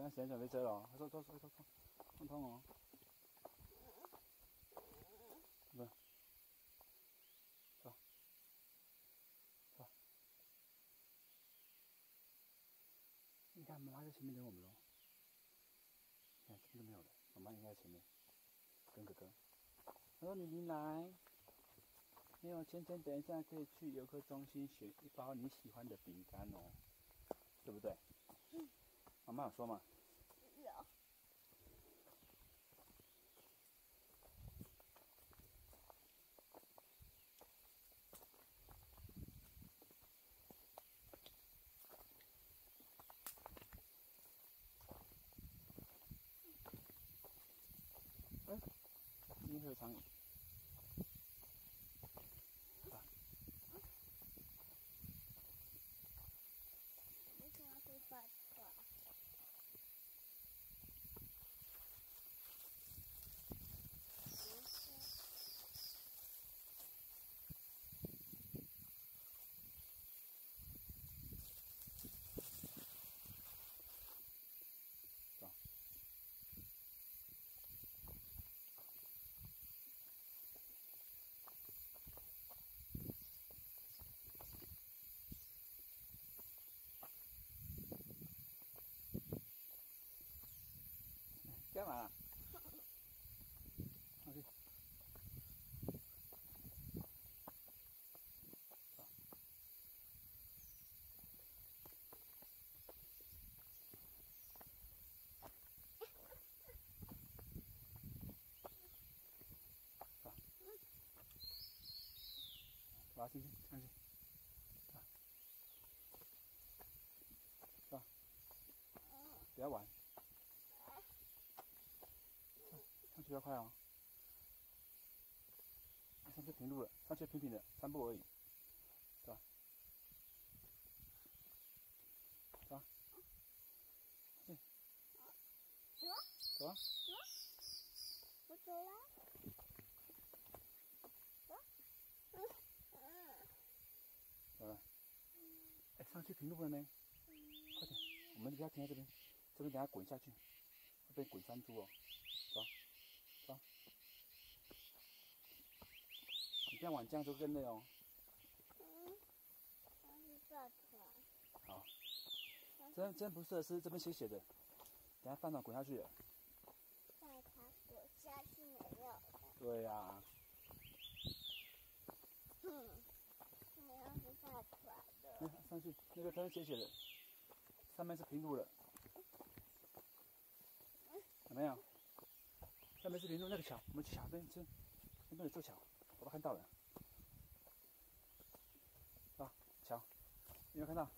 这边绳准备遮了哦，走走走走走，痛痛哦。不，走，走。你看，妈妈在前面等我们喽。看这边都没有了，妈妈应该在前面跟哥哥。他说：“你来。”没有，芊芊，等一下可以去游客中心选一包你喜欢的饼干哦，对不对？嗯。妈妈有说嘛？哎，今天有苍蝇。爸爸。干嘛？上去。走。走。走，进去，上去。走。走。不要玩。上去要快啊！上去平路了，上去平平的，三步而已，是吧？走，走，走，走，我走了，走，嗯嗯，走了，哎，上去平路了没？快点，我们不要停在这边，这边等下滚下去，会被滚山猪哦，走。走，你这样往这样就更累哦。嗯，我是大团。好，真真不适合吃，这边写写的，等下饭团滚下去了。大团滚下去没有？对呀。你看。上去，那个边写写的，上面是平路的。怎么样？上面是平路那个桥，我们去桥边去，那边有座桥，我都看到了。啊，桥，有没有看到？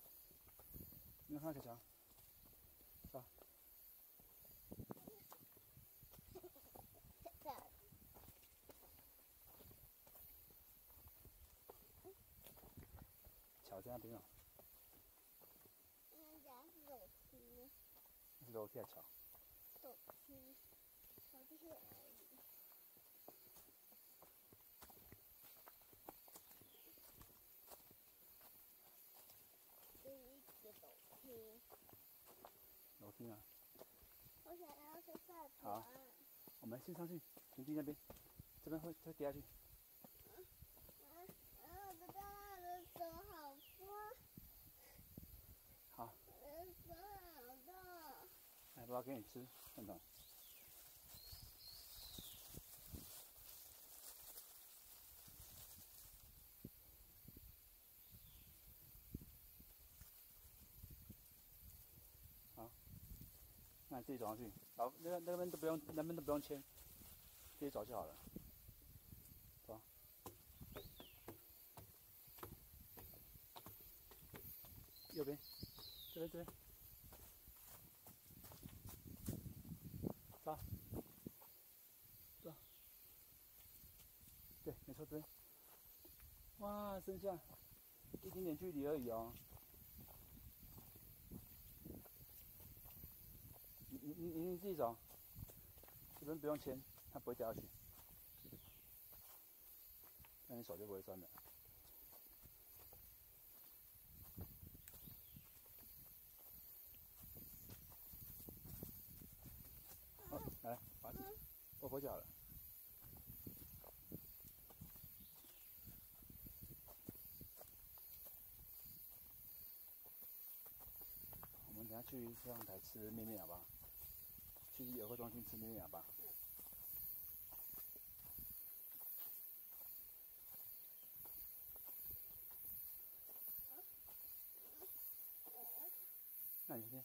有没有看到桥？桥在那边啊。那家是楼梯。是楼梯？楼梯。楼梯而已。第一个楼梯。楼梯啊。我想要去下好，我们先上去，平地那边，这边会会跌下去。嗯嗯嗯，我的大的手好酸。好。我的手好痛。来，爸爸给你吃，看到。那你自己走上去，好，那个那边都不用，那边都不用牵，自己走就好了。走。右边，这边这边。走。走。对，没错，这边。哇，剩下一点点距离而已哦。你你你你自己走，这边不用牵，它不会掉下去，那你手就不会酸的。回家了。我们等下去天阳台吃面面好不好？去游客中心吃面面好不好？那你先。